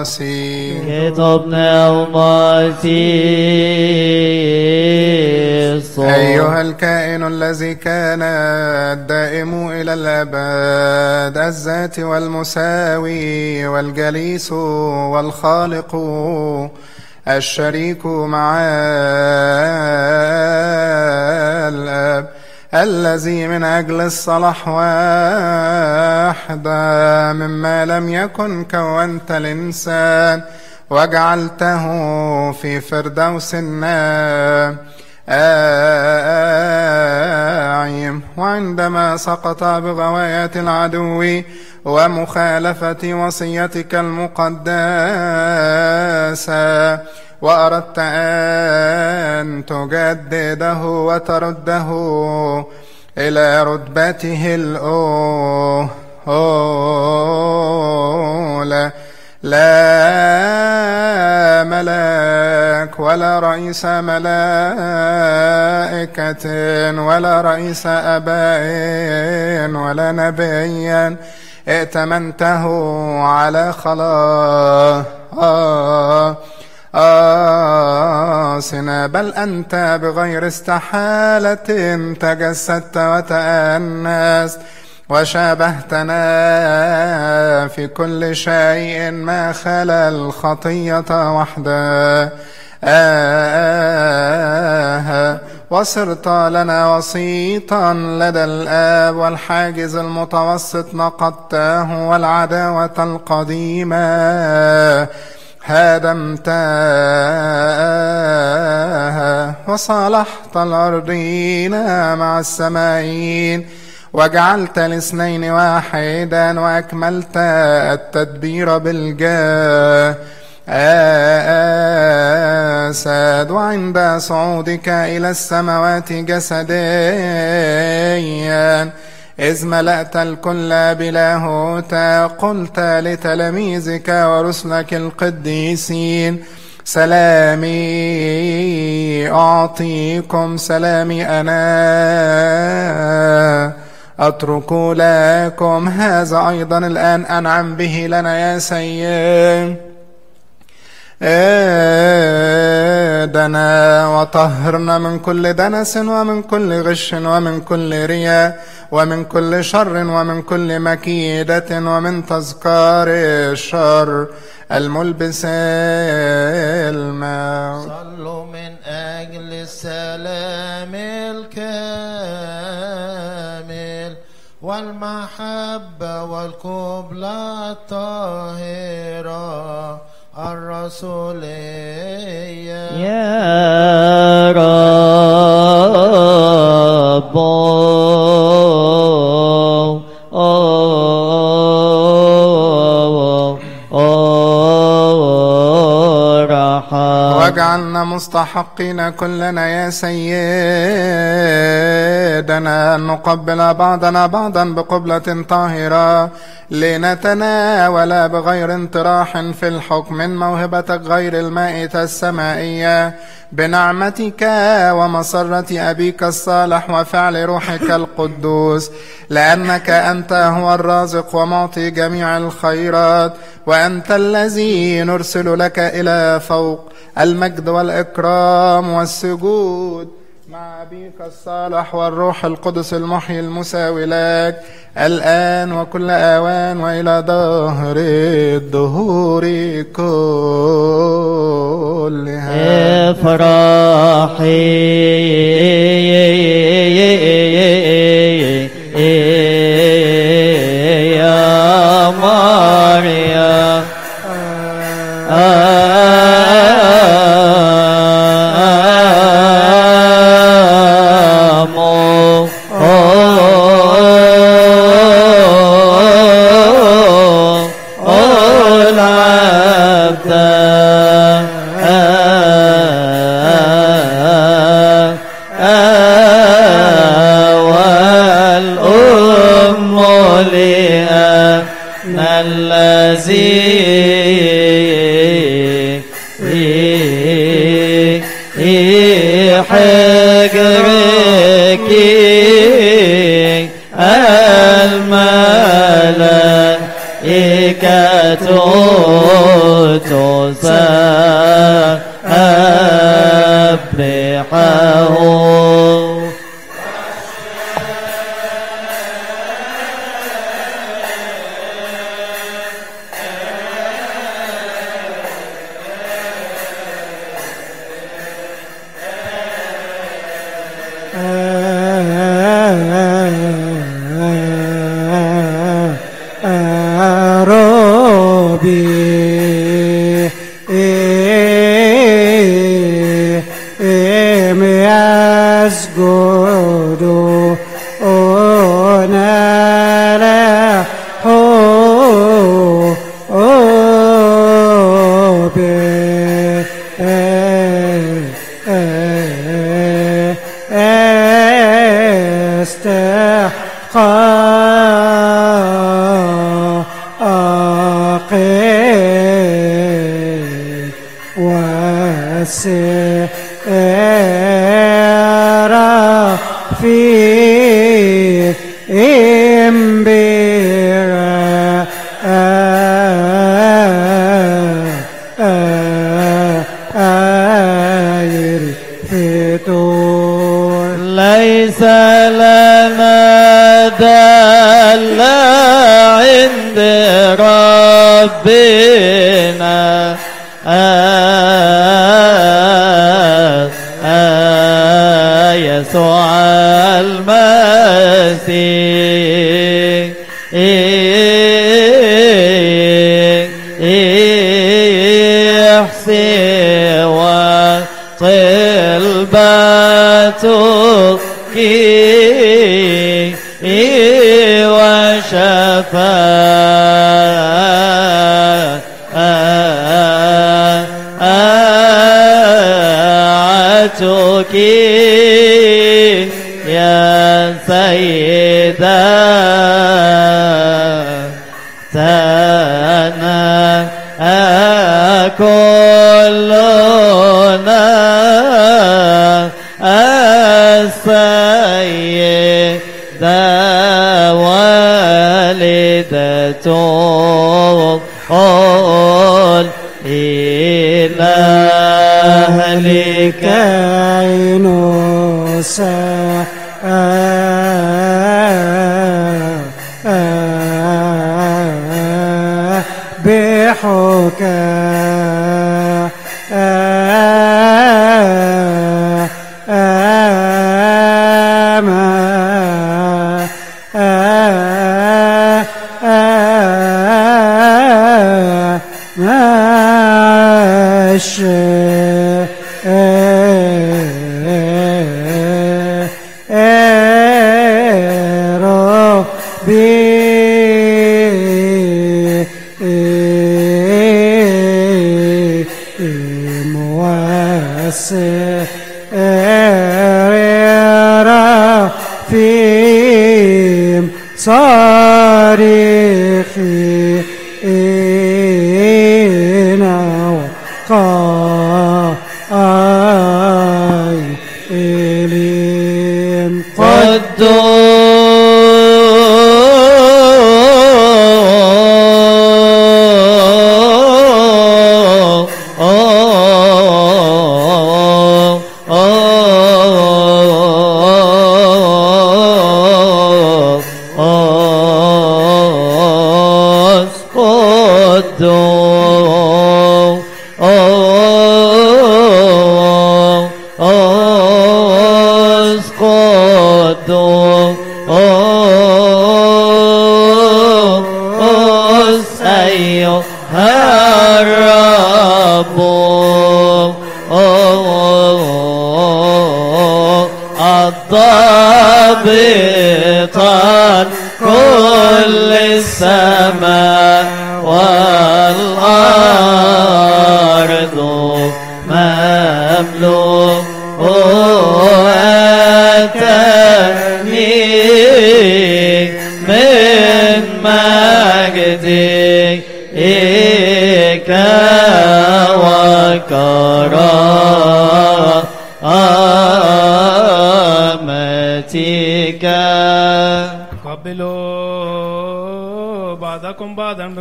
Pasi. كتب نعمتي أيها الكائن الذي كان الدائم إلى الأبد الذات والمساوي والجليس والخالق الشريك مع الآب الذي من أجل الصلاح واحدة مما لم يكن كونت الإنسان وجعلته في فردوس النام آيم وعندما سقط بغواية العدو ومخالفة وصيتك المقدسة وأردت أن تجدده وترده إلى رتبته الأولى. لا ملاك ولا رئيس ملائكة ولا رئيس أباء ولا نبيا ائتمنته على خلاصنا بل أنت بغير استحالة تجسدت وتأنست وشابهتنا في كل شيء ما خلا الخطية وحدها آه وصرت لنا وسيطا لدى الآب والحاجز المتوسط نقضته والعداوة القديمة. هدمتها وصالحت الأرضين مع السمائين وجعلت الاثنين واحدا وأكملت التدبير بالجاه. آساد وعند صعودك إلى السماوات جسديا إذ ملأت الكل بلاهوت قلت لتلاميذك ورسلك القديسين سلامي أعطيكم سلامي أنا أترك لكم. هذا أيضا الآن أنعم به لنا يا سيد. دنا وطهرنا من كل دنس ومن كل غش ومن كل رياء ومن كل شر ومن كل مكيدة ومن تذكار الشر الملبس الموت صلوا من أجل السلام الكامل والمحبة والقبلة الطاهرة. الرسولية يا رب. واجعلنا مستحقين كلنا يا سيدنا. أن نقبل بعضنا بعضا بقبلة طاهرة. لنتناول بغير انطراح في الحكم من موهبتك غير المائتة السمائية. بنعمتك ومسرة أبيك الصالح وفعل روحك القدوس. لأنك أنت هو الرازق ومعطي جميع الخيرات. وأنت الذي نرسل لك إلى فوق المجد والإكرام والسجود. مع أبيك الصالح والروح القدس المحيي المساوي لك. الآن وكل آوان وإلى دهر الدهور كلها. افرحي وشفاعتك يا سيدنا كلنا ذا والدة إلى أهلك ينوسى بحكاية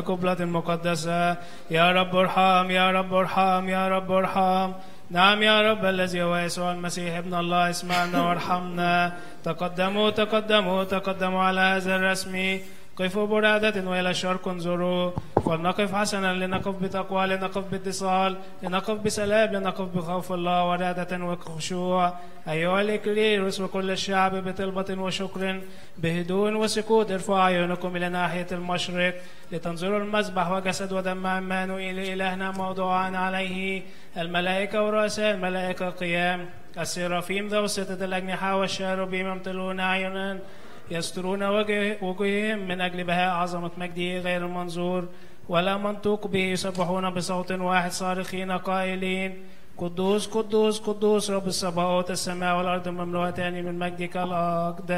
بعضا بقبلة مقدسة. يا رب ارحم يا رب ارحم يا رب ارحم. نعم يا رب الذي هو يسوع المسيح ابن الله اسمعنا وارحمنا. تقدموا تقدموا تقدموا على هذا الرسم. قفوا برادة وإلى الشرق انظروا. فلنقف حسنا لنقف بتقوى لنقف باتصال لنقف بسلام لنقف بخوف الله ورادة وخشوع. أيها الإكليروس وكل الشعب بطلبة وشكر بهدوء وسكوت. ارفعوا عيونكم إلى ناحية المشرق لتنظروا المذبح وجسد ودم عمانوئيل إلهنا موضوعا عليه الملائكة ورؤساء الملائكة قيام. السرافيم ذو ستة الأجنحة والشاربيم يمتلون أعينا يسترون وجه وجوههم من أجل بهاء عظمة مجده غير المنظور ولا منطوق به يسبحون بصوت واحد صارخين قائلين. قدوس قدوس قدوس رب السماوات السماء والأرض مملوءتان من مجدك الأقداس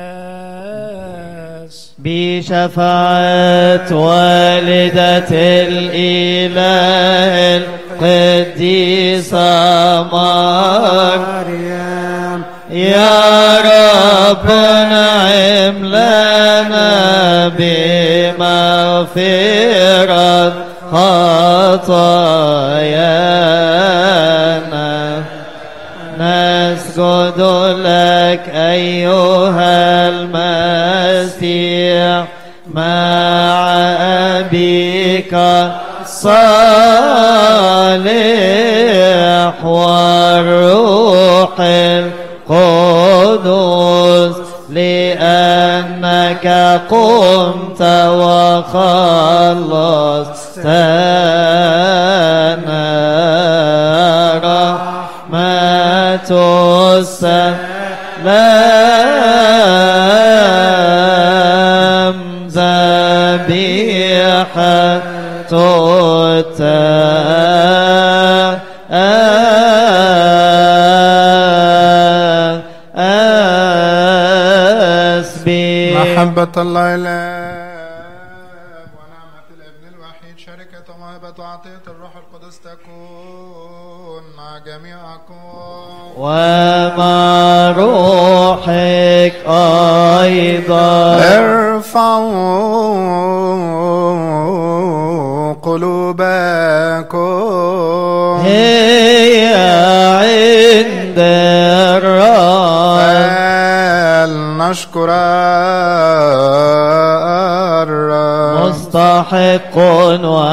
بشفاعة والدة الإله القديسة مريم يا رب نعم بمغفرة خطايانا نسجد لك أيها المسيح مع أبيك الصالح والروح القدس لأنك قمت وخلصتنا رحمة السلام. ذبيحة التسبيح محبة الله الآب ونعمة الابن الوحيد شركة ومهبة وعطية الروح القدس تكون مع جميعكم ومع روحك أيضا. ارفعوا قلوبكم. هي عند الرب. فلنشكر مستحق وعادل.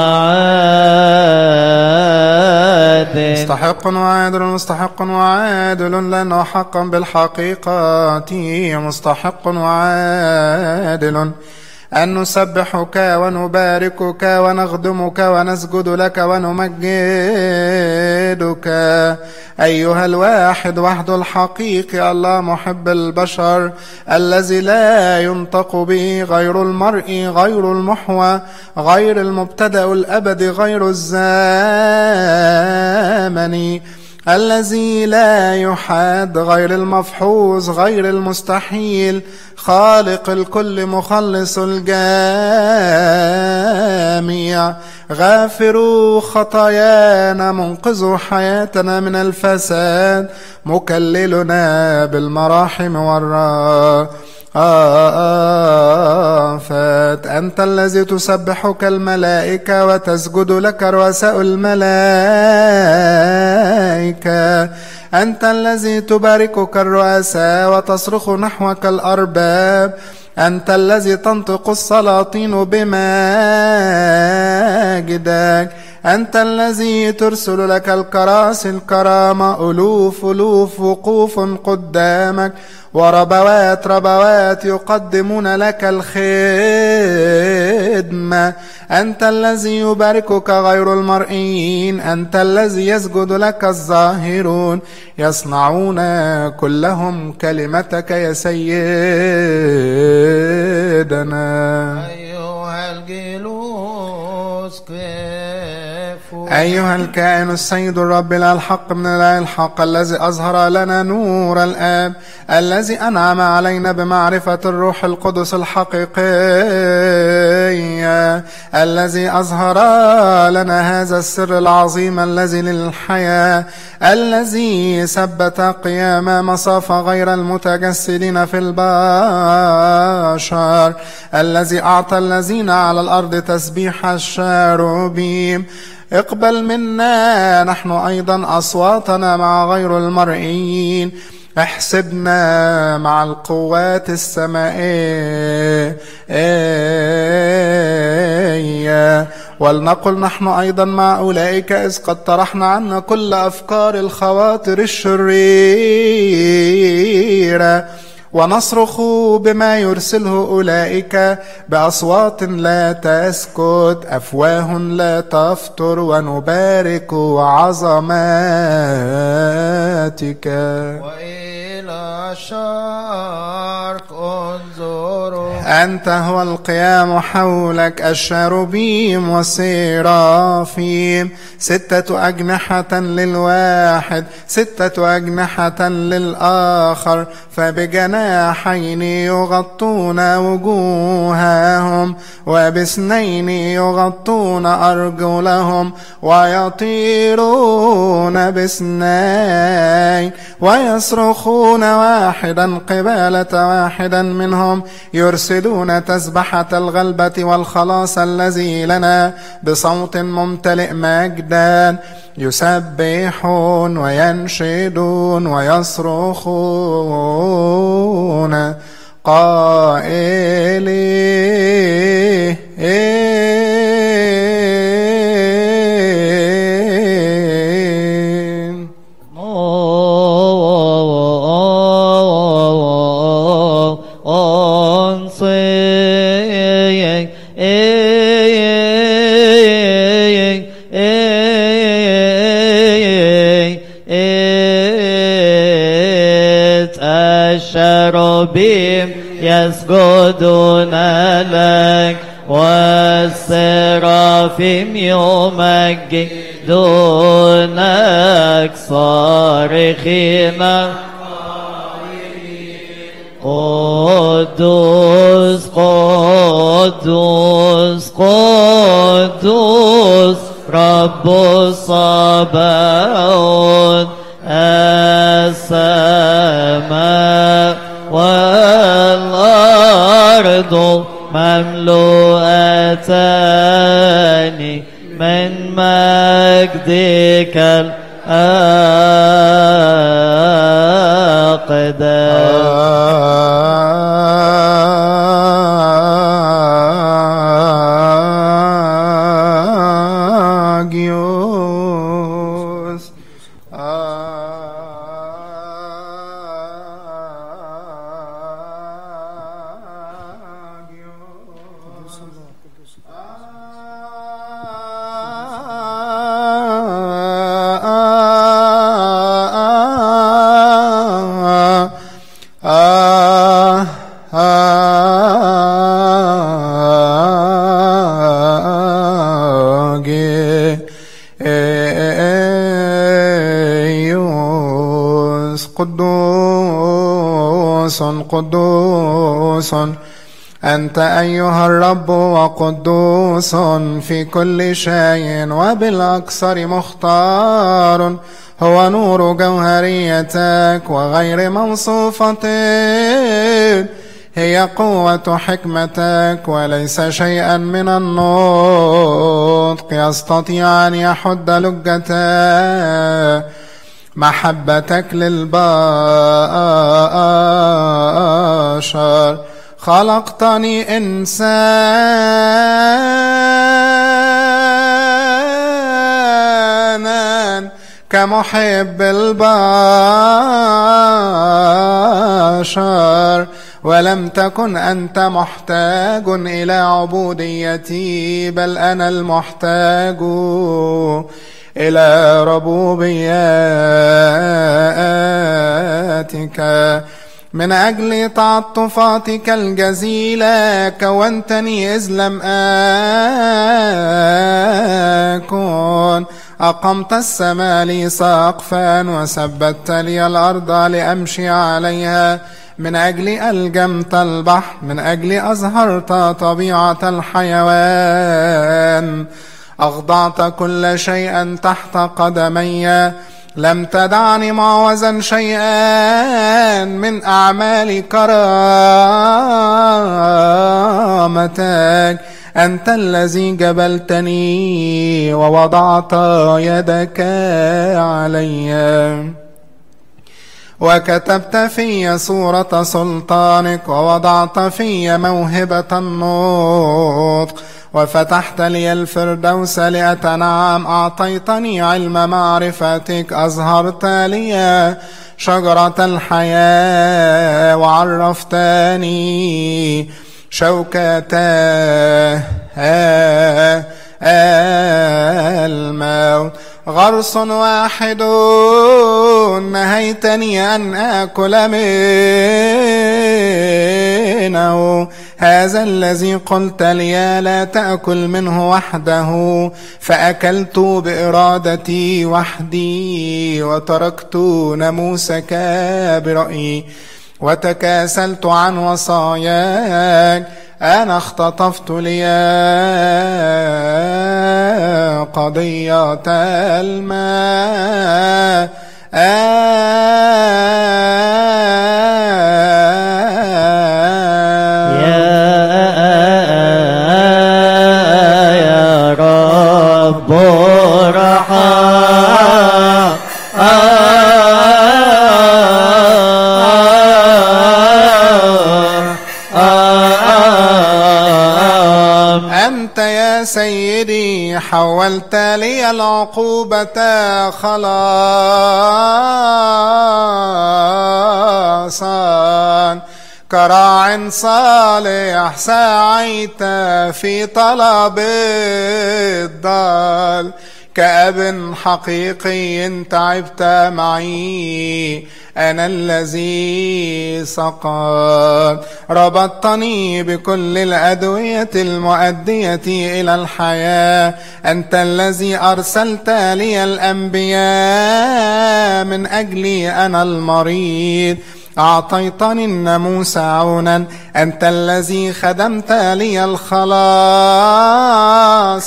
مستحق وعادل مستحق وعادل لأنه حقا بالحقيقة. مستحق وعادل أن نسبحك ونباركك ونخدمك ونسجد لك ونمجدك. أيها الواحد وحده الحقيقي الله محب البشر الذي لا ينطق به غير المرء غير المحوى غير المبتدأ الأبدي غير الزامن. الذي لا يحاد غير المفحوظ غير المستحيل. خالق الكل مخلص الجميع غافر خطايانا منقذ حياتنا من الفساد. مكللنا بالمراحم والراحة آفات. أنت الذي تسبحك الملائكة وتسجد لك رؤساء الملائكة. أنت الذي تباركك الرؤساء وتصرخ نحوك الأرباب. أنت الذي تنطق السلاطين بماجدك. أنت الذي ترسل لك الكراسي الكرامة ألوف ألوف وقوف قدامك وربوات ربوات يقدمون لك الخدمة. أنت الذي يباركك غير المرئيين أنت الذي يسجد لك الظاهرون. يصنعون كلهم كلمتك يا سيدنا. أيها الكائن السيد الرب لا الحق من الإله الحق الذي أظهر لنا نور الآب الذي أنعم علينا بمعرفة الروح القدس الحقيقية الذي أظهر لنا هذا السر العظيم الذي للحياة الذي ثبت قيام مصاف غير المتجسدين في البشر الذي أعطى الذين على الأرض تسبيح الشاروبيم اقبل منا نحن أيضا أصواتنا مع غير المرئيين. احسبنا مع القوات السمائية ولنقل نحن أيضا مع أولئك إذ قد طرحنا عنا كل أفكار الخواطر الشريرة. ونصرخ بما يرسله أولئك بأصوات لا تسكت أفواه لا تفتر ونبارك عظماتك. وإلى الشرق انظروا أنت هو القيام حولك الشاروبيم والسرافيم ستة أجنحة للواحد ستة أجنحة للآخر. فبجناحين يغطون وجوههم وباثنين يغطون أرجلهم ويطيرون باثنين ويصرخون واحدا قبالة واحدا منهم يرسلون تسبحة الغلبة والخلاص الذي لنا بصوت ممتلئ مجدا يسبحون وينشدون ويصرخون. قائلين يسجدون لك والسرافيم يمجدونك صارخين قدوس قدوس قدوس رب الصباوت السماء والأرض مملوءتان من مجدك الأقدام قدوس أنت أيها الرب وقدوس في كل شيء وبالأكثر مختار. هو نور جوهريتك وغير موصوفة هي قوة حكمتك وليس شيئا من النطق. يستطيع أن يحد لجته محبتك للبشر خلقتني إنسانا كمحب البشر ولم تكن أنت محتاج إلى عبوديتي بل أنا المحتاج. إلى ربوبياتك. من أجل تعطفاتك الجزيلة كونتني إذ لم أكن. أقمت السماء لي سقفا وثبت لي الأرض لأمشي عليها. من أجل ألجمت البحر من أجل أظهرت طبيعة الحيوان. أخضعت كل شيء تحت قدمي. لم تدعني معوزا شيئا من أعمال كرامتك. أنت الذي جبلتني ووضعت يدك علي. وكتبت في صورة سلطانك ووضعت في موهبة النطق. وفتحت لي الفردوس لأتنعم أعطيتني علم معرفتك. أظهرت لي شجرة الحياة وعرفتني شوكة الموت غرس واحد. نهيتني أن آكل منه. هذا الذي قلت لي لا تأكل منه وحده فأكلت بإرادتي وحدي وتركت ناموسك برأيي وتكاسلت عن وصاياك أنا اختطفت لي قضية الماء حولت لي العقوبة خلاصا. كراع صالح سعيت في طلب الضال. كأب حقيقي تعبت معي. أنا الذي سقط ربطتني بكل الأدوية المؤدية إلى الحياة. أنت الذي أرسلت لي الأنبياء. من أجلي أنا المريض. أعطيتني الناموس عونا. أنت الذي خدمت لي الخلاص.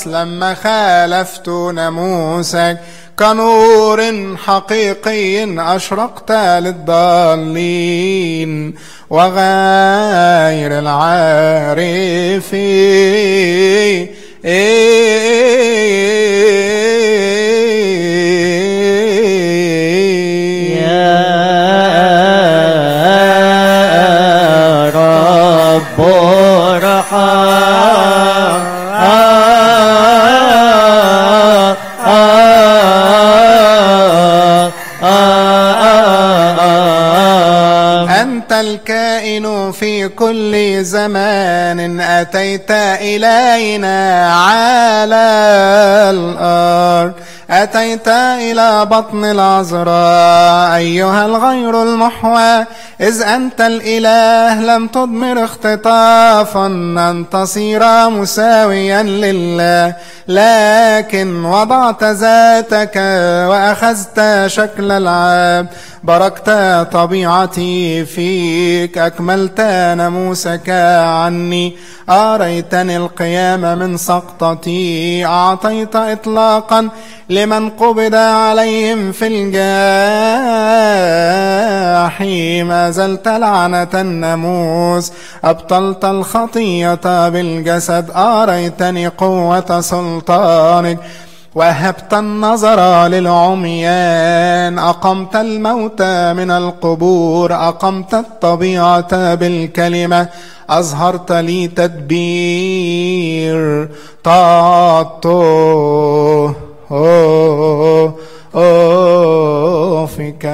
لما خالفت ناموسك. كنور حقيقي أشرقت للضالين وغير العارفين. أنت الكائن في كل زمان أتيت إلينا على الأرض. أتيت إلى بطن العذراء أيها الغير المحوى إذ أنت الإله لم تضمر اختطافا أن تصير مساويا لله لكن وضعت ذاتك وأخذت شكل العبد باركت طبيعتي فيك أكملت ناموسك عني. أريتني القيام من سقطتي أعطيت إطلاقا لمن قبض عليهم في الجحيم أزلت لعنة الناموس أبطلت الخطية بالجسد أريتني قوة سلطانك. وهبت النظر للعميان أقمت الموت من القبور أقمت الطبيعة بالكلمة. أظهرت لي تدبير طاطو فيك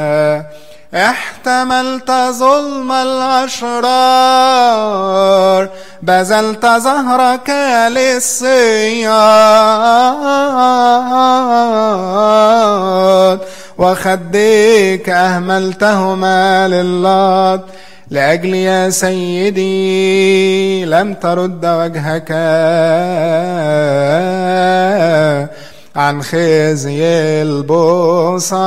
احتملت ظلم الأشرار بذلت ظهرك للصياد. وخديك أهملتهما للات لأجل يا سيدي لم ترد وجهك. عن خزي البصار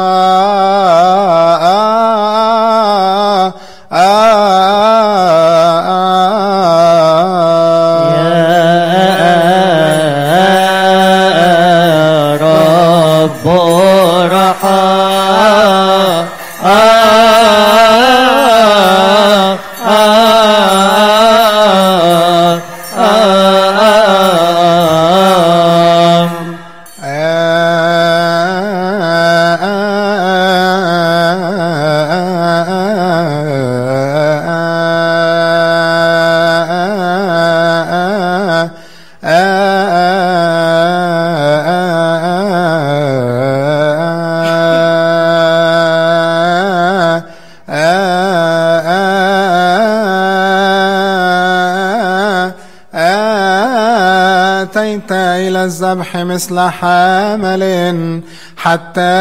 الذبح مثل حامل حتى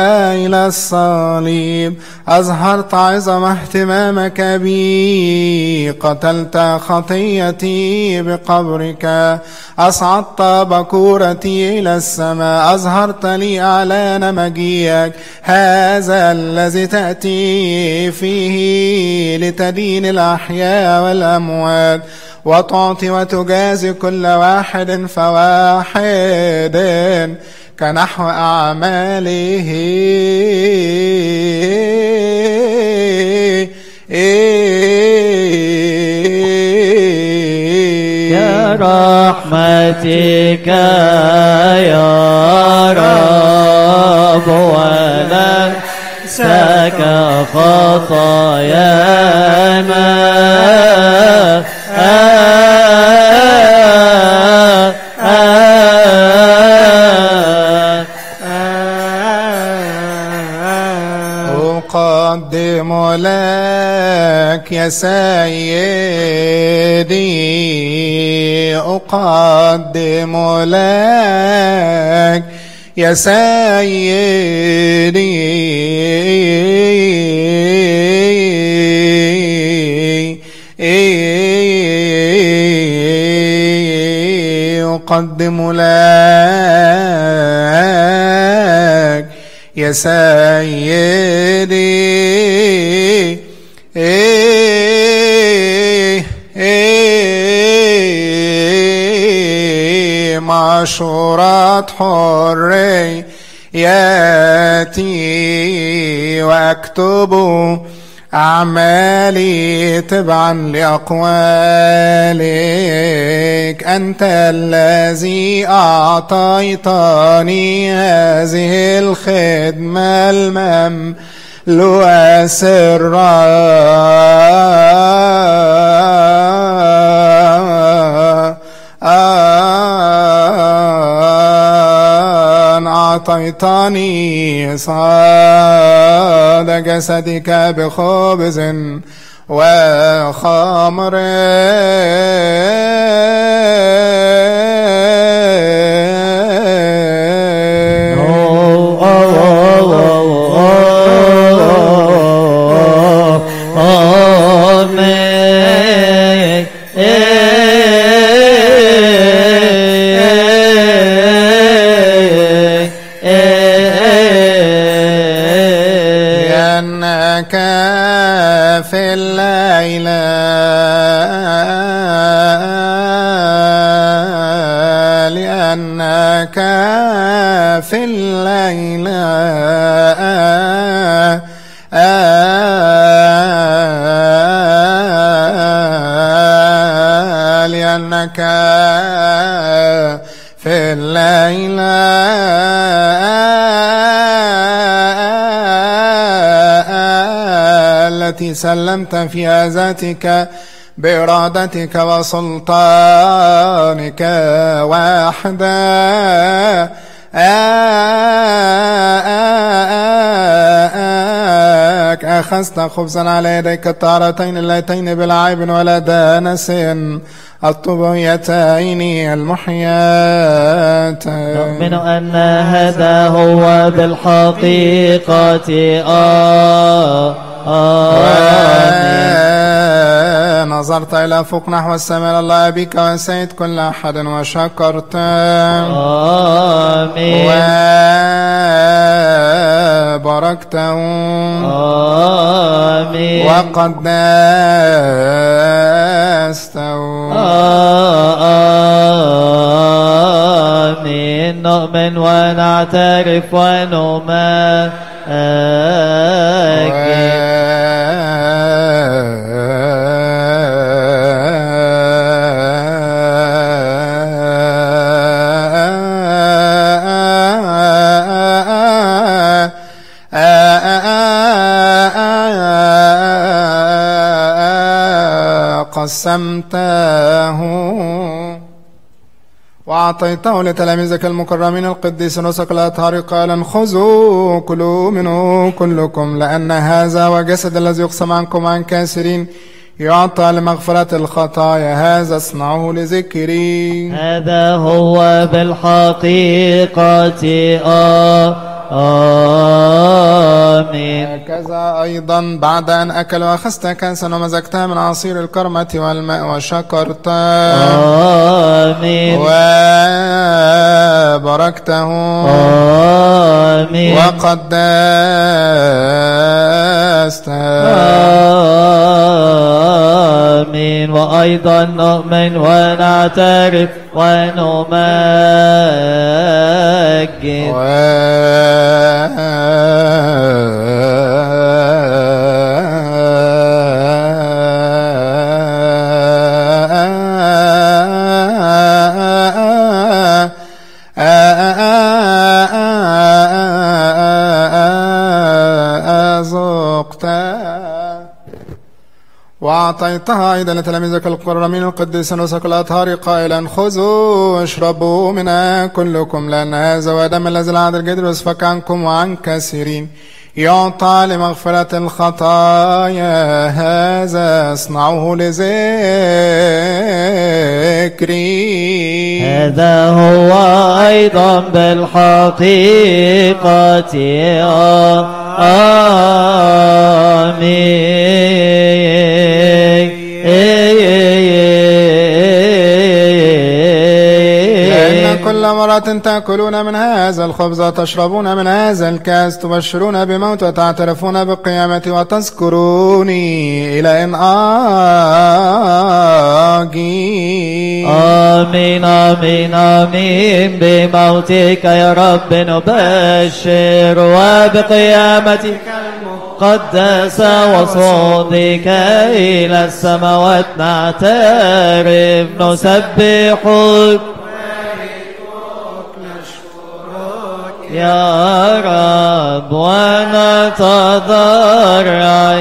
إلى الصليب. أظهرت عظم اهتمامك بي قتلت خطيتي بقبرك. أصعدت بكورتي إلى السماء أظهرت لي أعلان مجيئك هذا الذي تأتي فيه لتدين الأحياء والأموات. وتعطي وتجازي كل واحد فواحد كنحو أعماله. يا رحمتك يا رب ولن سك خطايانا. لك يا سيدي أقدم لك يا سيدي. أقدم لك يا سيدي. معشورات حري ياتي وأكتب أعمالي تبعا لأقوالك. أنت الذي أعطيتني هذه الخدمة المملوءة سرا. أعطيتني صاد جسدك بخبز وخمر. سلمت فيها ذاتك بإرادتك وسلطانك وحدا أخذت خبزا على يديك الطهرتين اللتين بالعيب ولا دانس. الطبيتين المحيات. نؤمن أن هذا هو بالحقيقة. آه. آمين. نظرت إلى فوق نحو السماء الله أبيك وسيد كل أحد وشكرت. آمين. وباركته آمين. وقدسته آمين. نؤمن ونعترف ونمجد قسمته وأعطيته لتلاميذك المكرمين القديسين رسك الأطهار قائلا خذوا كلوا منه كلكم لأن هذا وجسد الذي يقسم عنكم عن كاسرين يعطى لمغفرة الخطايا. هذا اصنعوه لذكري. هذا هو بالحقيقة. آمين. هكذا أيضا بعد أن أكل وأخذت كأسا ومزجتها من عصير الكرمة والماء وشكرت. آمين. وباركته. آمين. وقدسته آمين. وأيضا نؤمن ونعترف ونمجد. وأعطيتها أيضا لتلاميذك القرمين القديسين وسك الأطهار قائلا خذوا واشربوا منها كلكم لأن هذا ودم الذي العهد الجديد يسفك عنكم وعن كثيرين يعطى لمغفرة الخطايا هذا اصنعوه لذكري. هذا هو أيضا بالحقيقة. لأن آمين كل مرة تأكلون من هذا الخبز وتشربون من هذا الكاس تبشرون بموت وتعترفون بقيامتي وتذكروني إلى إن آجي آمين آمين آمين. بموتك يا رب نبشر وبقيامتك المقدسة وصعودك إلى السماوات نعترف نسبحك يا رب ونتضرع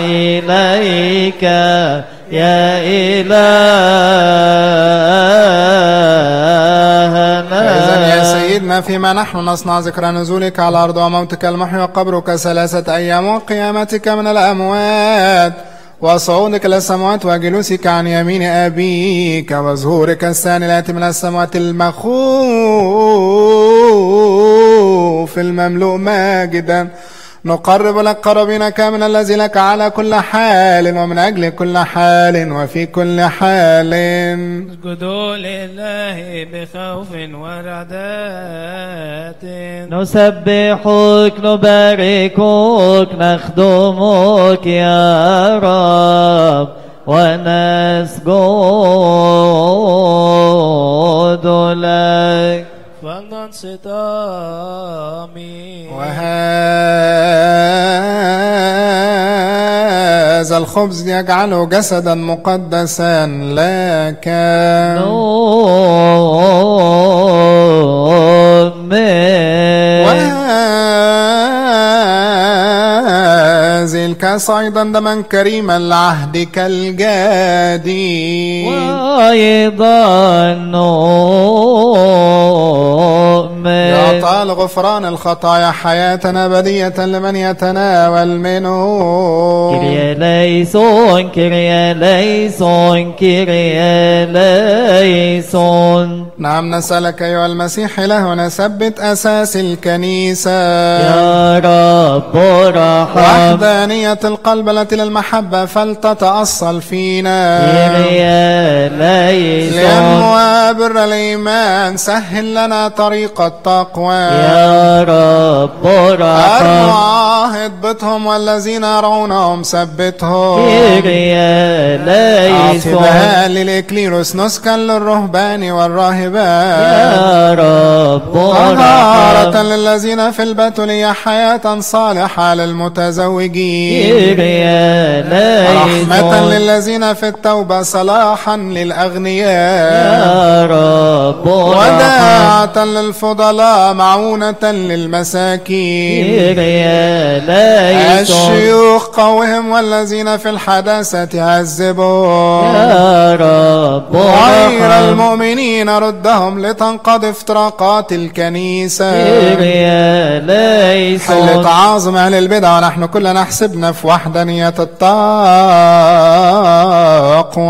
إليك يا إذن يا إلهنا سيدنا فيما نحن نصنع ذكرى نزولك على الأرض وموتك المحي وقبرك ثلاثة أيام وقيامتك من الأموات. وصعودك إلى السماوات وجلوسك عن يمين أبيك وظهورك الثاني الآتي من السماوات المخوف. المملوء ماجدا. نقرب لك قرابينك من الذي لك على كل حال ومن أجل كل حال وفي كل حال. اسجدوا لله بخوف ورعدات نسبحك نباركك نخدمك يا رب ونسجد لك. فلننصتامي الخبز يجعله جسدا مقدسا لك الكاس أيضا دما كريما لعهدك الجديد وأيضا نؤمن يعطى لغفران الخطايا حياة أبدية لمن يتناول منه. Κύριε ελέησον Κύριε ελέησον Κύριε ελέησον. نعم نسألك أيها المسيح إلهنا ثبت أساس الكنيسة. يا رب ارحم. وحدانية القلب التي للمحبة فلتتأصل فينا. كريا ليسون. لأنواع بر الإيمان سهل لنا طريق التقوى. يا رب ارحم المعاهد اضبطهم والذين يرعونهم ثبتهم اعطبها للإكليروس نسكا للرهبان والراهبات يا رب طهارة للذين في البتولية حياة صالحة للمتزوجين. رحمة للذين في التوبة صلاحا للأغنياء. يا رب وداعة للفضلاء. معونة للمساكين. الشيوخ قوهم والذين في الحداثة عذبهم يا رب غير المؤمنين ردهم لتنقضي افتراقات الكنيسة. حل تعاظم أهل البدع ونحن كلنا حسبنا في وحدانية التقوى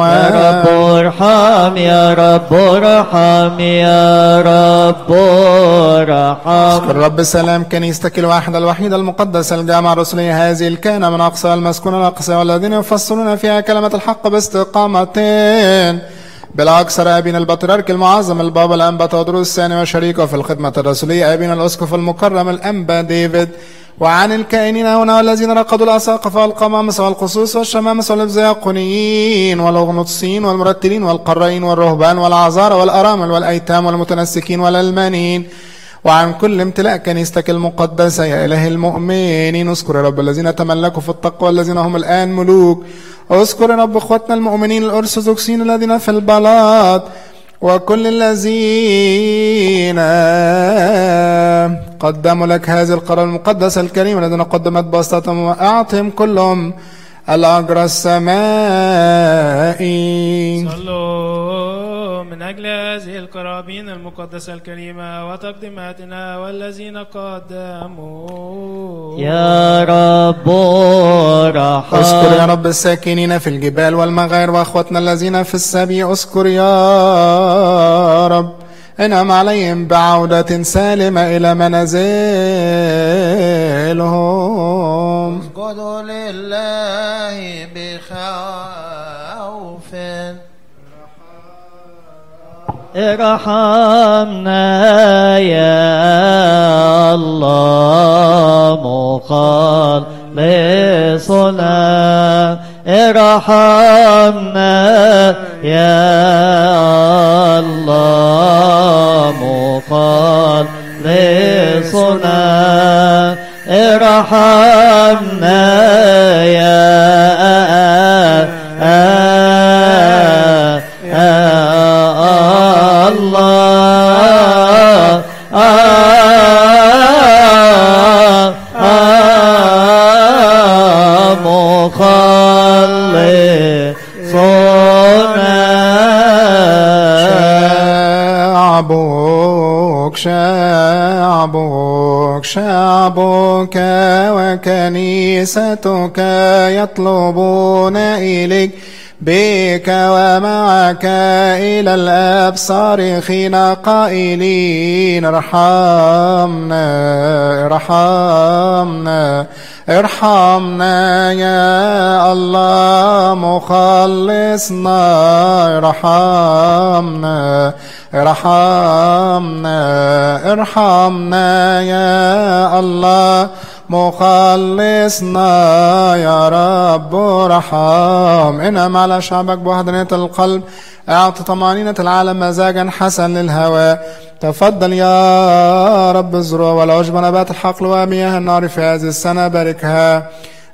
يا رب ارحم يا رب ارحم يا رب ارحم الرب سلام كنيستك الواحدة الوحيدة المقدسة الجامعة الرسولية هذه الكائنة من أقصى المسكونة الأقصى والذين يفسرون فيها كلمة الحق باستقامة بالأكثر أبينا البطريرك المعظم البابا الأنبا تودروس الثاني وشريكه في الخدمة الرسولية أبينا الأسقف المكرم الأنبا ديفيد. وعن الكائنين هنا والذين رقدوا الأساقفة والقمامسة والقصوص والشمامسة والإبزاقونيين والأغنطسين والمرتلين والقرائين والرهبان والعذارى والأرامل والأيتام والمتنسكين والألمانيين. وعن كل امتلاء كنيستك المقدسة يا إله المؤمنين اذكر يا رب الذين تملكوا في التقوى الذين هم الآن ملوك. اذكر يا رب اخواتنا المؤمنين الأرثوذكسيين الذين في البلاط. وكل الذين قدموا لك هذه القرار المقدسة الكريمة الذين قدمت بسطتهم وأعطهم كلهم الأجر السمائي. صلوا. من أجل هذه القرابين المقدسة الكريمة وتقديماتنا والذين قدموا. يا رب اذكر يا ارحم رب الساكنين في الجبال والمغاير واخوتنا الذين في السبي اذكر يا رب. انعم عليهم بعودة سالمة إلى منازلهم. اسجدوا لله. إرحمنا يا الله مخلصنا. إرحمنا يا الله مخلصنا. إرحمنا يا الله مخلصنا شعبك شعبك وكنيستك يطلبون إليك بك ومعك إلى الآب صارخين قائلين ارحمنا ارحمنا ارحمنا يا الله مخلصنا ارحمنا ارحمنا ارحمنا يا الله مخلصنا يا رب ارحم انعم على شعبك بوحدانية القلب. أعط طمأنينة العالم مزاجا حسن للهوى. تفضل يا رب الزروع والعشب نبات الحقل ومياه النار في هذه السنة باركها.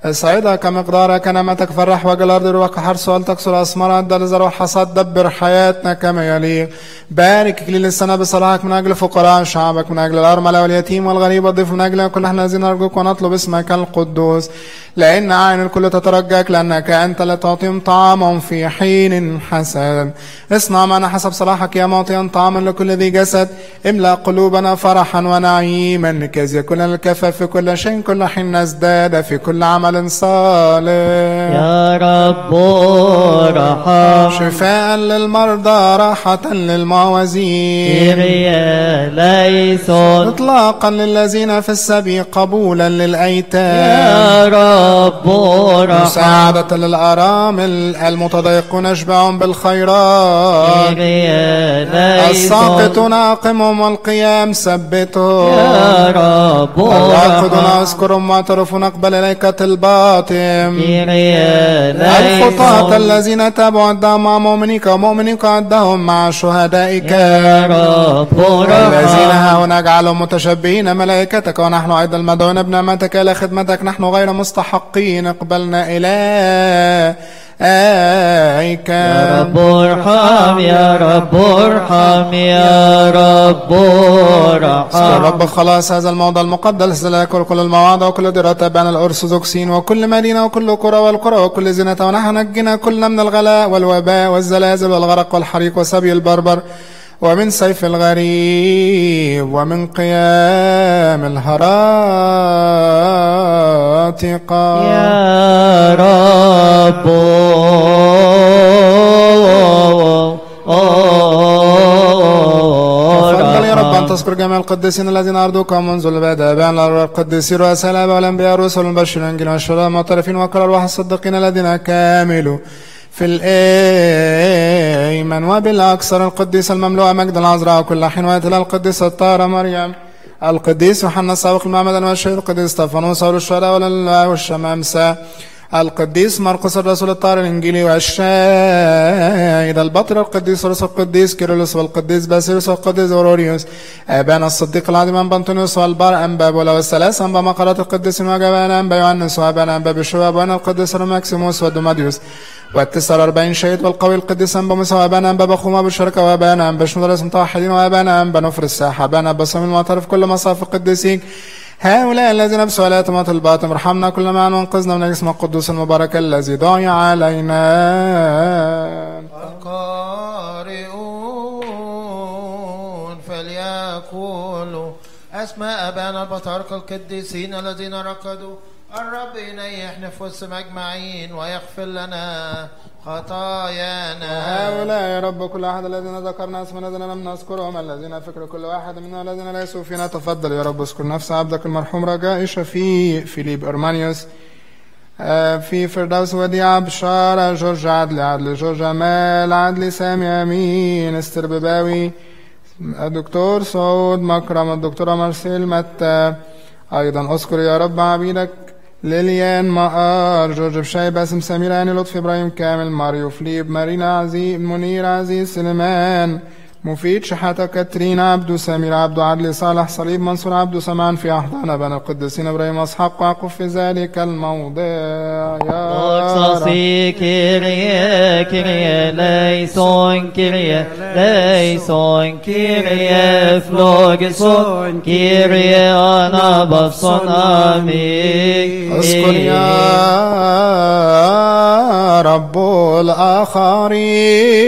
اسعدها كمقدارها كنعمتك فرح وجه الأرض روحك حرس تكسر اسمارها الدل زرع حصاد دبر حياتنا كما يليق بارك اكليل السنة بصلاحك من أجل فقراء شعبك من أجل الأرملة واليتيم والغريب والضيف من أجل كل أحنا الذين نرجوك ونطلب اسمك القدوس. لأن عين الكل تترجاك لأنك أنت لا تعطيهم طعامهم في حين حسن اصنع معنا حسب صلاحك يا معطيا طعاما لكل ذي جسد. املأ قلوبنا فرحا ونعيما. لكي يكون الكفى في كل شيء كل حين نزداد في كل عمل عمل صالح يا رب ارحم. شفاء للمرضى راحة للمعوزين. كيريا ليسون إطلاقا للذين في السبي قبولا للأيتام. يا رب ارحم. مساعدة للأرامل المتضايقون اشبعهم بالخيرات. الساقطون أقمهم والقيام ثبتهم يا رب الراقدون ارحم. اذكرهم واعترفون اقبل إليك كيريا الخطاة الذين تابوا عدهم مع مؤمنيك ومؤمنيك عدهم مع شهدائك. يا رب الذين ارحم هؤلاء اجعلهم متشبهين ملائكتك ونحن أيضا المدعون بنعمتك إلى خدمتك نحن غير مستحقين اقبلنا يا رب ارحم يا رب ارحم يا رب يا ارحم رب خلاص هذا الموضع المقدس لك وكل المواعظ وكل دراسة بين الأرثوذكسين وكل مدينة وكل قرى والقرى وكل زينة ونحن نجنا كلنا من الغلاء والوباء والزلازل والغرق والحريق وسبي البربر. ومن سيف الغريب ومن قيام الهراتقة يا رب. تذكر جميع القديسين الذين أرضوك منذ البدء بأن القديسين رؤساء الآباء والأنبياء والرسل والمبشرين والإنجيل والشهداء المعترفين وكل أرواح الصديقين الذين كاملوا. في الإيمان وبالأكثر القديس المملوءة مجد العذراء وكل حين وإلى القديسة الطاهرة مريم. القديس يوحنا السابق المعمد والشهيد القديس استفانوس والشهداء والشمامسة. القديس مرقس الرسول الطاهر الانجيلي والشاهد البطر القديس رسول القديس كيرلس والقديس باسيلوس والقديس أوروريوس ابانا الصديق العظيم انبا انطونيوس والبار انبا بولا والثلاث انبا مقرات القديس وجبانا انبا يوحنس وابانا انبا بشواب وأنا القديس ماكسيموس ودوماديوس. والتسع والأربعين شهيد والقوي القديس أنبا موسى وأبانا أنبا بخوما بالشركة وأبانا أنبا شنود رسم متوحدين وأبانا أنبا نفر الساحة أبانا صميم المعترف كل مصاف القديسين. هؤلاء الذين بسؤالاتهم وطلباتهم ارحمنا كل معا وانقذنا من الاسم القدوس المبارك الذي دعي علينا. القارئون فليقولوا أسماء أبانا البطاركة القديسين الذين ركضوا الرب ينيح نفوسهم أجمعين ويغفر لنا خطايانا. هؤلاء يا رب كل أحد الذين ذكرنا اسم الذين لم نذكرهم الذين فكر كل واحد منا الذين ليسوا فينا تفضل يا رب اذكر نفس عبدك المرحوم رجاء شفيق فيليب أرمانيوس آه، في فردوس وديعة بشارة جورج عدلي عدلي جورج أمال عدلي سامي أمين استر بباوي الدكتور سعود مكرم الدكتورة مارسيل متى أيضا أذكر يا رب عبيدك ليليان مقار جورج بشاي باسم سمير هاني لطفي إبراهيم كامل ماريو فليب مارينا عزيز منير عزيز سليمان مفيد. شحاتة كاترين عبدو سمير عبدو عدلي صالح صليب منصور عبدو سمان في أحضان بني القديسين إبراهيم أصحاب وعقوب في ذلك الموضع. يا Oxosi Kyrie, Kyrie eleison, Kyrie eleison, Kyrie flogison, Kyrie anabapson, Amen. اذكر يا رب الآخرين.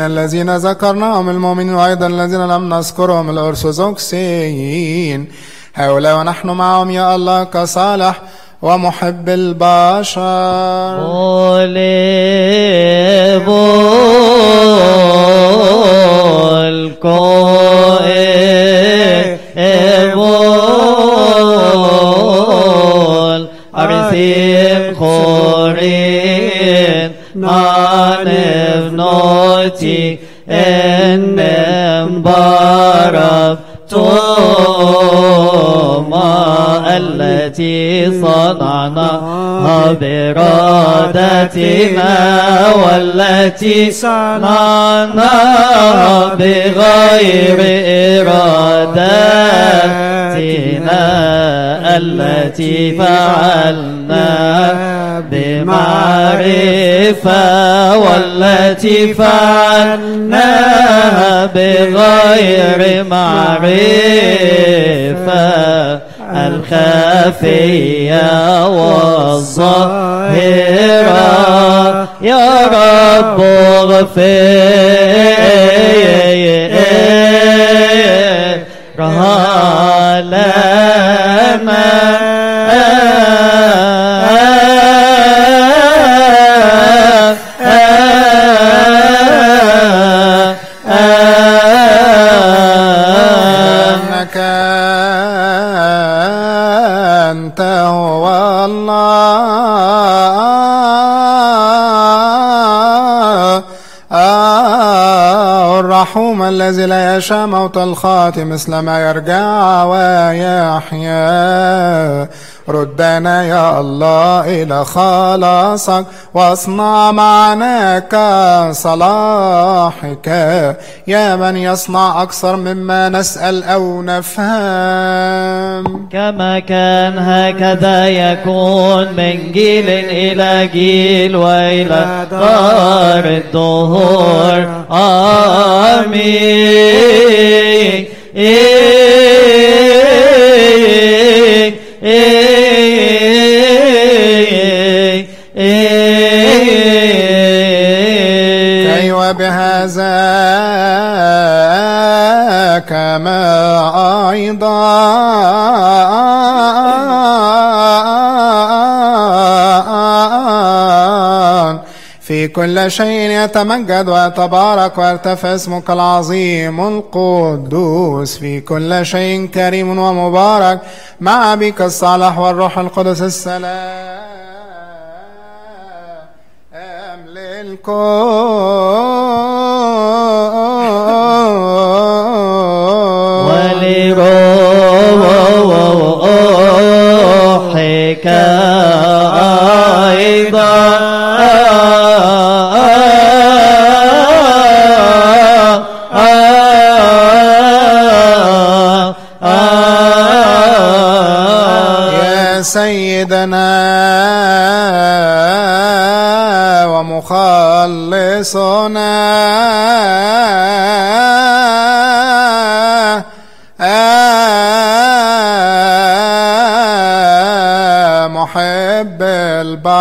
الذين ذكرناهم المؤمنين وأيضا الذين لم نذكرهم الأرثوذكسيين هؤلاء ونحن معهم يا الله كصالح ومحب البشر. Volleyball, Arsim Chorin, Manev Enem Barab, توما التي صنعناها بإرادتنا والتي صنعناها بغير إرادتنا التي فعلنا. بمعرفة والتي فعلناها بغير معرفة الخفية والظاهرة. يا رب اغفر. إنك لا يشاء موت الخاطئ مثل ما يرجع ويحيا. ردنا يا الله إلى خلاصك. واصنع معنا كصلاحك يا من يصنع أكثر مما نسأل أو نفهم. كما كان هكذا يكون من جيل إلى جيل وإلى دار الدهور. آمين. كي وبهذا كما أيضا في كل شيء يتمجد ويتبارك ويرتفع اسمك العظيم القدوس. في كل شيء كريم ومبارك. مع بك الصالح والروح القدس السلام. للكون ولروحك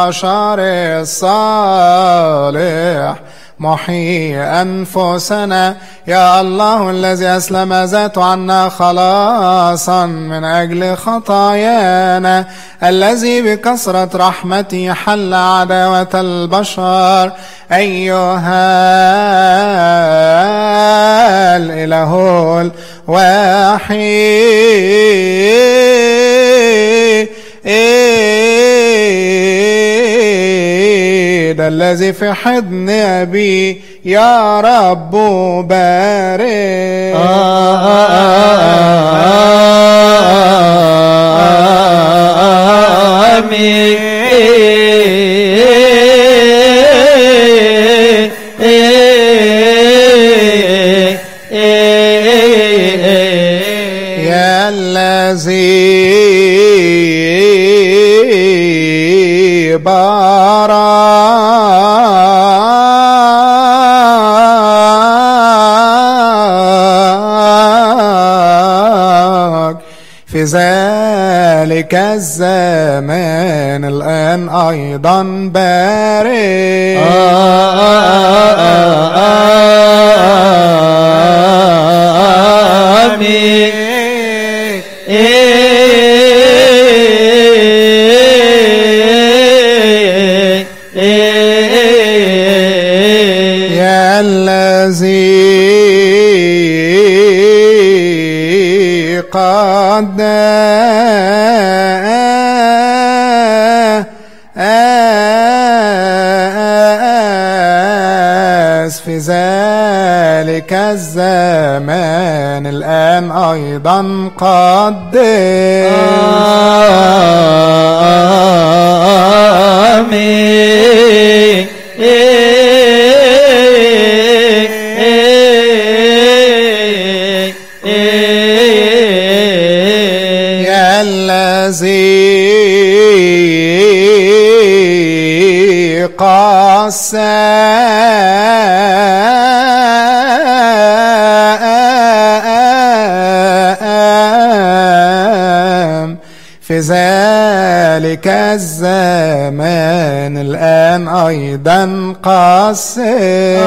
البشر الصالح. محيي أنفسنا. يا الله الذي أسلم ذاته عنا خلاصا من أجل خطايانا. الذي بكثرة رحمته حل عداوة البشر. أيها الإله الوحيد الذي في حضن أبي يا رب بارك. يا الذي بارك. في ذلك الزمان الآن أيضا بارك يا في ذلك الزمان الآن أيضا قد يا قاس في ذلك الزمان الآن أيضا قصر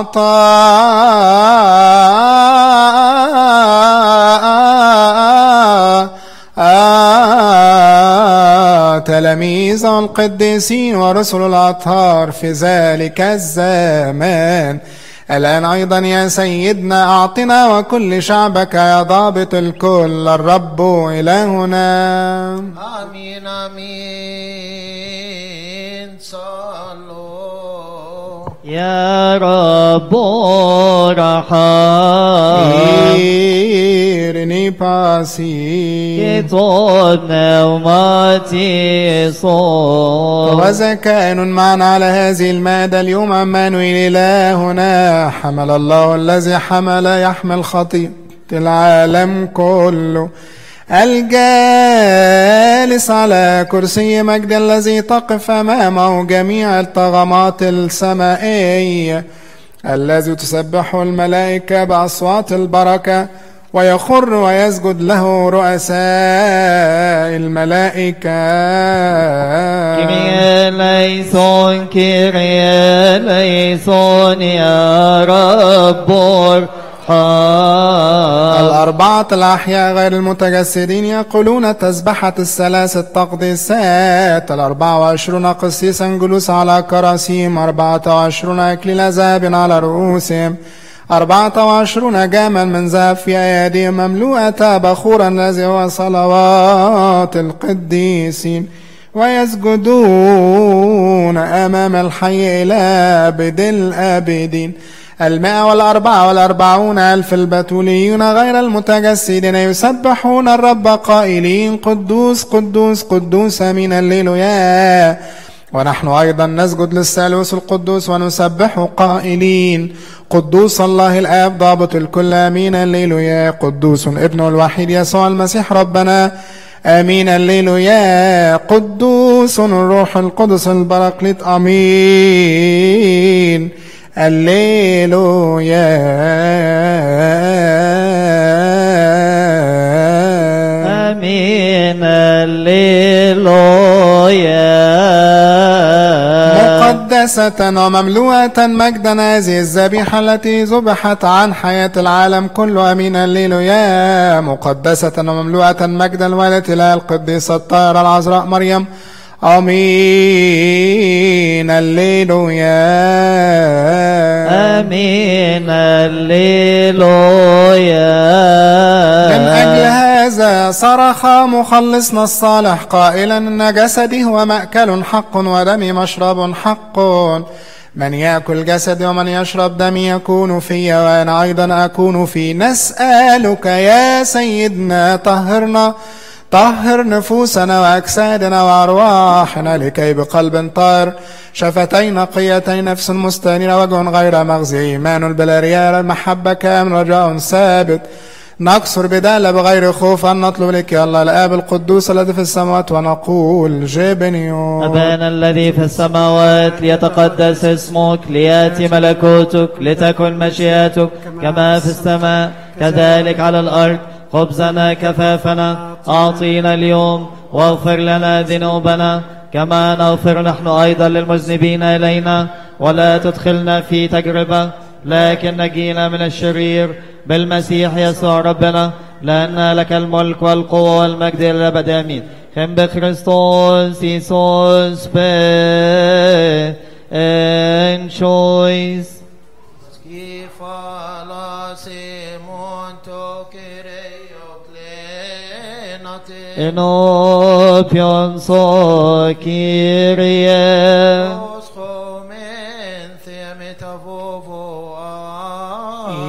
أعطى تلاميذ القديسين ورسل الأطهار في ذلك الزمان. الآن أيضا يا سيدنا أعطنا وكل شعبك يا ضابط الكل الرب إلهنا. آمين آمين. صلوا يا رب رحم إيرني باسي كتب نوماتي صوت كائن معنا على هذه المادة اليوم. عمانويل إلهنا. حمل الله الذي حمل يحمل خطيئة العالم كله. الجالس على كرسي مجد الذي تقف أمامه جميع الطغمات السمائية الذي تسبح الملائكة بأصوات البركة ويخر ويسجد له رؤساء الملائكة. كيريا ليسون كيريا ليسون يا رب. الأربعة الأحياء غير المتجسدين يقولون تسبحة الثلاث التقديسات. الأربعة وعشرون قسيسا جلوس على كراسيم أربعة وعشرون أكليل ذهب على رؤوسهم. أربعة وعشرون جاما من ذهب في أيديهم. مملوءة بخورا الذي هو صلوات القديسين. ويسجدون أمام الحي إلى أبد الآبدين. المائة والأربعة والأربعون ألف البتوليون غير المتجسدين يسبحون الرب قائلين قدوس قدوس قدوس أمين الليلويا ونحن أيضا نسجد للثالوث القدوس ونسبح قائلين قدوس الله الآب ضابط الكل أمين الليلويا قدوس ابنه الوحيد يسوع المسيح ربنا آمين الليلويا قدوس الروح القدس البراقليط آمين. الليلويا امين الليلويا مقدسة ومملوءة مجدا هذه الذبيحة التي ذبحت عن حياة العالم كله. أمين الليلويا مقدسة ومملوءة مجدا. والدة إله القديسة الطاهرة العذراء مريم. آمين. الليلويا آمين. الليلويا من أجل هذا صرخ مخلصنا الصالح قائلا إن جسدي هو مأكل حق ودمي مشرب حق. من يأكل جسدي ومن يشرب دمي يكون في وأنا أيضا أكون في. نسألك يا سيدنا طهرنا. طهر نفوسنا وأجسادنا وأرواحنا لكي بقلب طاهر شفتين نقيتين نفس مستنيرة وجه غير مغزي. إيمان بلا رياء المحبة كامل رجاء ثابت. نكسر بدالة بغير خوف أن نطلب لك يا الله الآب القدوس الذي في السماوات ونقول جبنيو أبانا الذي في السماوات ليتقدس اسمك ليأتي ملكوتك لتكن مشيئتك كما في السماء كذلك على الأرض. خبزنا كفافنا أعطينا اليوم واغفر لنا ذنوبنا. كما نغفر نحن أيضا للمذنبين إلينا. ولا تدخلنا في تجربة لكن نجينا من الشرير بالمسيح يسوع ربنا. لأن لك الملك والقوة والمجد إلى الأبد آمين. هم بخريستوس يسوس بن شويس كيف κλένατε Enopion so Kyrie ως χωμέν θεαμέτα βοβοά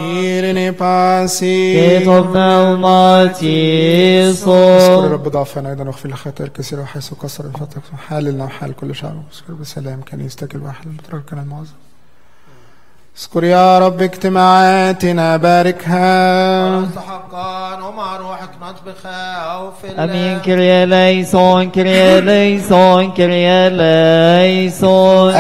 إيرني باسي كتب نوماتي اذكر صوت رب ضعفنا ايضا واغفر الخطايا الكثيره وحيث كسر الفتك حالنا وحال كل شعب اذكر بسلام كنيستك الواحد المترك كان المعظم اذكر يا رب اجتماعاتنا باركها. حقا ومع روحك نطبخها أمين كريا ليسون كريا ليسون كريا ليسون.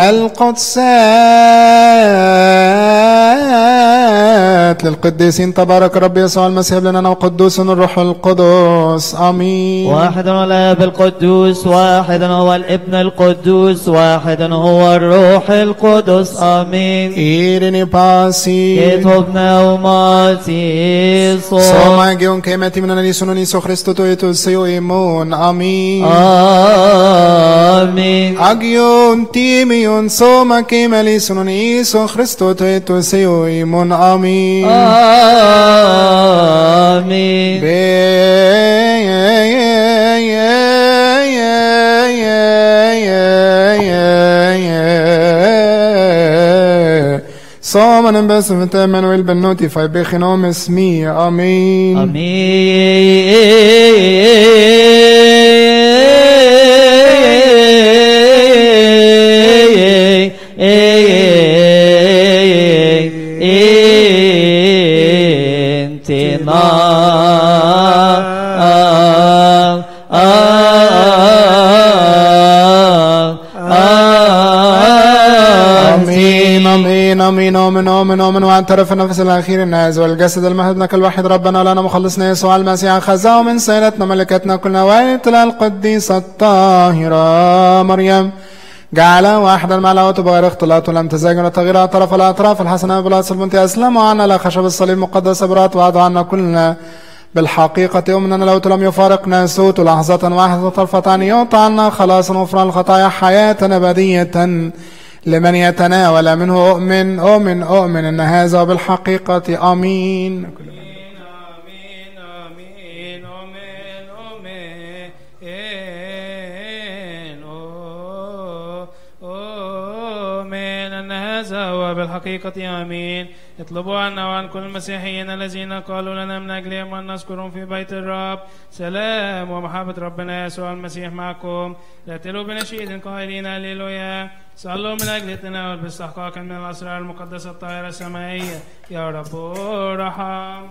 القدسات للقديسين. تبارك رب يسوع المسيح لنا وقدوس الروح القدس آمين. واحد هو الاب القدوس واحد هو الابن القدوس واحد هو الروح القدس آمين. إيرني باسي. كتبنا وماتي صوم Soma gion che metti minana di sono niso Cristo tu e tu seo imon. Amin. امين Agion timion soma che meli Amin. آمين. صوما بس متامن والبنوتي في بخنوم اسمي. آمين. آمين. امين امين واعترف النفس الأخير الناز والجسد المهد لك الوحيد ربنا لنا مخلصنا يسوع المسيح. خزاه من سيدتنا ملكتنا كلنا. ويتلا القديسة الطاهرة مريم. جعل واحدا مع الهوت بغير اختلاط ولم تزاج ولا تغيير الاطراف الحسنه بلاس المنتهى اسلموا عنا لا خشب الصليب المقدس برات. وعدوا عنا كلنا بالحقيقة يؤمن لو لم يفارقنا سوت لحظة واحدة طرفة عين يعطى عنا خلاصا غفران الخطايا حياة أبدية. لمن يتناول منه أؤمن أؤمن أؤمن أن هذا بالحقيقة آمين آمين آمين اطلبوا عنا وعن كل المسيحيين الذين قالوا لنا من أجلهم أن نذكرهم في بيت الرب. سلام ومحبة ربنا يسوع المسيح معكم. رتلوا بنشيد قائلين هللويا. صلوا من أجل التناول باستحقاق من الأسرار المقدسة الطاهرة السمائية يا رب ارحم.